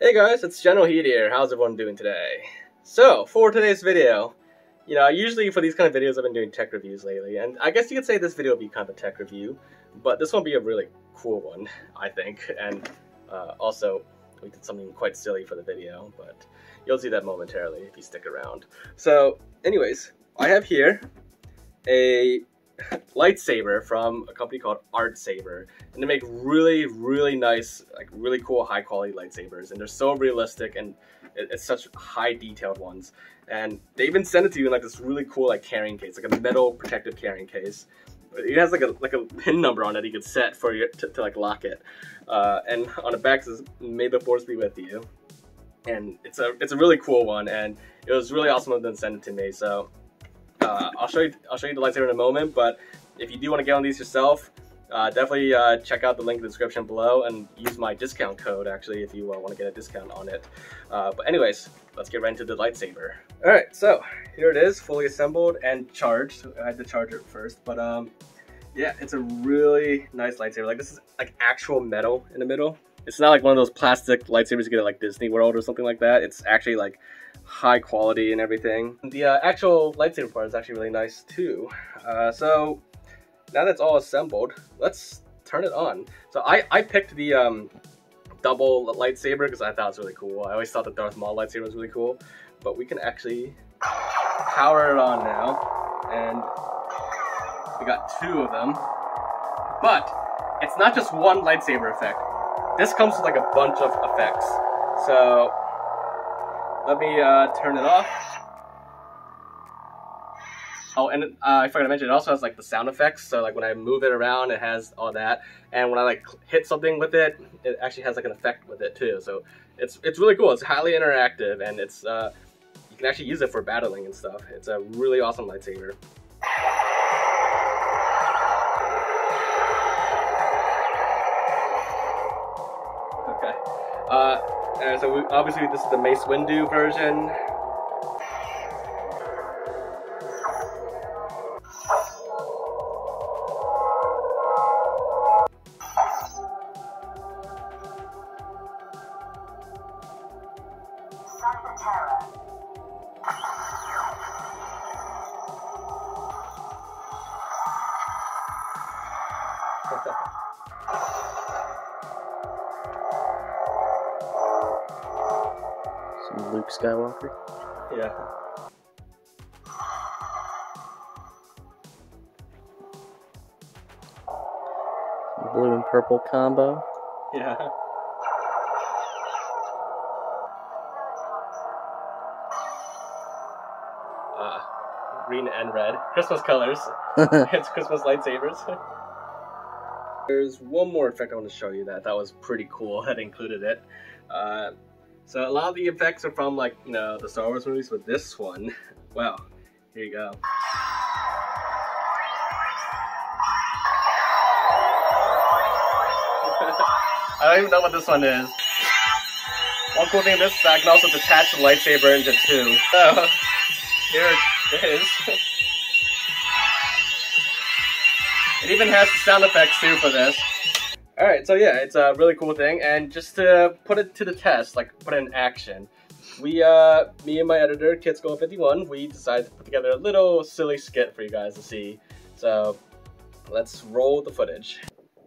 Hey guys, it's Generalkidd here. How's everyone doing today? So, for today's video, you know, usually for these kind of videos I've been doing tech reviews lately, and I guess you could say this video will be kind of a tech review, but this one will be a really cool one, I think, and uh, also we did something quite silly for the video, but you'll see that momentarily if you stick around. So, anyways, I have here a lightsaber from a company called ArtSaber, and they make really, really nice, like really cool, high quality lightsabers, and they're so realistic and it's such high detailed ones. And they even send it to you in like this really cool like carrying case, like a metal protective carrying case. It has like a like a pin number on it you could set for you to, to like lock it. Uh, and on the back says "May the Force be with you." And it's a it's a really cool one, and it was really awesome of them to send it to me. So uh, I'll show you I'll show you the lightsaber in a moment, but if you do want to get on these yourself, uh, definitely uh, check out the link in the description below and use my discount code actually if you uh, want to get a discount on it. Uh, but anyways, let's get right into the lightsaber. All right, so here it is, fully assembled and charged. I had to charge it first, but um, yeah, it's a really nice lightsaber. Like this is like actual metal in the middle. It's not like one of those plastic lightsabers you get at like Disney World or something like that. It's actually like high quality and everything. The uh, actual lightsaber part is actually really nice too. Uh, so now that's all assembled, let's turn it on. So I, I picked the um, double lightsaber because I thought it was really cool. I always thought the Darth Maul lightsaber was really cool, but we can actually power it on now, and we got two of them. But it's not just one lightsaber effect. This comes with like a bunch of effects. So let me uh, turn it off. Oh, and uh, I forgot to mention, it also has like the sound effects. So like when I move it around, it has all that. And when I like hit something with it, it actually has like an effect with it too. So it's it's really cool. It's highly interactive, and it's uh, you can actually use it for battling and stuff. It's a really awesome lightsaber. Okay. Uh, and so we, obviously this is the Mace Windu version. Some Luke Skywalker. Yeah. Some blue and purple combo. Yeah. Uh, green and red. Christmas colors. it's Christmas lightsabers. There's one more effect I want to show you that that was pretty cool that included it. Uh, so a lot of the effects are from like, you know, the Star Wars movies, but this one, well, here you go. I don't even know what this one is. One cool thing this is I can also detach the lightsaber into two. So, here it is. It even has the sound effects too for this. Alright, so yeah, it's a really cool thing, and just to put it to the test, like put it in action, we, uh, me and my editor, KidsGo51, we decided to put together a little silly skit for you guys to see. So, let's roll the footage.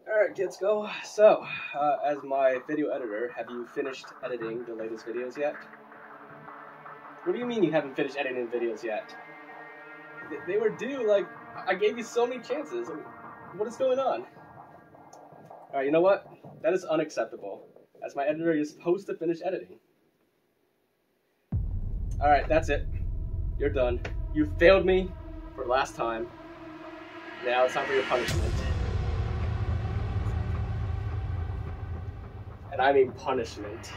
Alright, kids, go. So, uh, as my video editor, have you finished editing the latest videos yet? What do you mean you haven't finished editing the videos yet? They, they were due, like, I gave you so many chances. What is going on? Alright, you know what? That is unacceptable. As my editor, you're supposed to finish editing. Alright, that's it. You're done. You failed me for the last time. Now it's time for your punishment. And I mean punishment.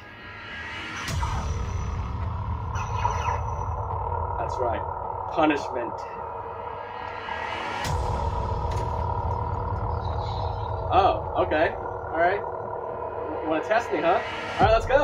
That's right. Punishment. Okay. Alright. You want to test me, huh? Alright, let's go.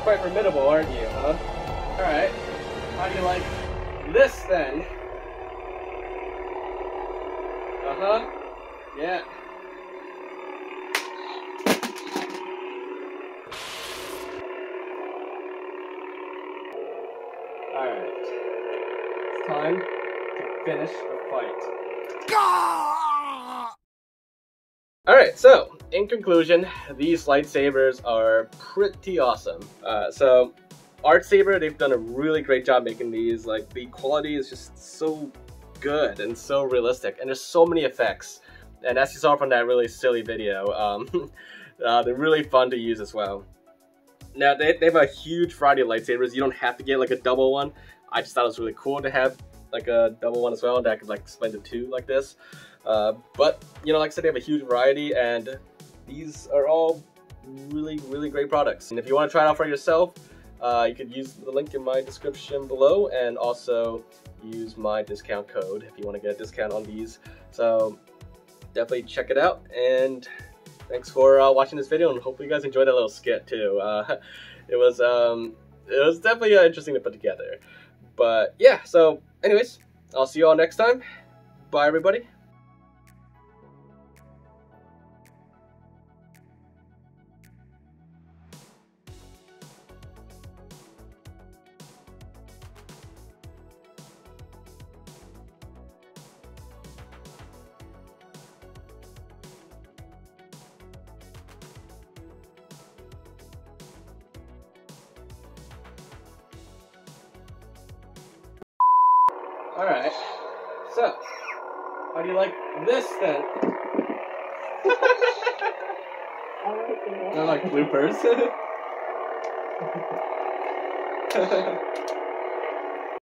Quite formidable, aren't you, huh? Alright. How do you like this then? Uh huh. Yeah. Alright. It's time to finish the fight. Alright, so, in conclusion, these lightsabers are pretty awesome. Uh, so, ArtSaber, they've done a really great job making these. Like, the quality is just so good and so realistic, and there's so many effects. And as you saw from that really silly video, um, uh, they're really fun to use as well. Now, they, they have a huge variety of lightsabers. You don't have to get like a double one. I just thought it was really cool to have like a double one as well that I could like split into two like this. Uh, but, you know, like I said, they have a huge variety and these are all really, really great products. And if you want to try it out for yourself, uh, you could use the link in my description below and also use my discount code if you want to get a discount on these. So definitely check it out and thanks for uh, watching this video and hopefully you guys enjoyed that little skit too. Uh, it was um, it was definitely uh, interesting to put together. But yeah, so anyways, I'll see you all next time. Bye everybody. Alright. So, how do you like this then? I like bloopers.